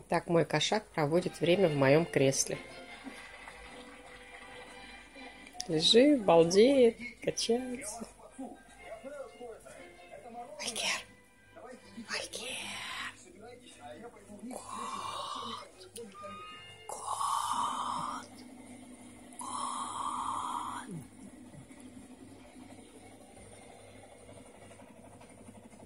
Так мой кошак проводит время в моем кресле. Лежит, балдеет, качается. Валькер! Валькер! О!